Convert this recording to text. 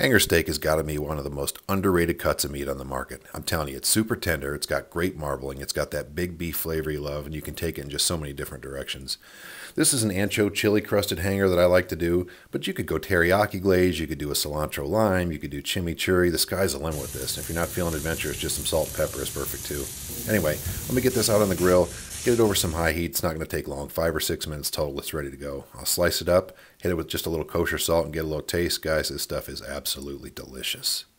Hanger steak has got to be one of the most underrated cuts of meat on the market. I'm telling you, it's super tender. It's got great marbling. It's got that big beef flavor you love, and you can take it in just so many different directions. This is an ancho chili crusted hanger that I like to do, but you could go teriyaki glaze, you could do a cilantro lime, you could do chimichurri. The sky's the limit with this. And if you're not feeling adventurous, just some salt and pepper is perfect too. Anyway, let me get this out on the grill. Get it over some high heat. It's not going to take long. Five or six minutes total. It's ready to go. I'll slice it up, hit it with just a little kosher salt, and get a little taste. Guys, this stuff is absolutely delicious.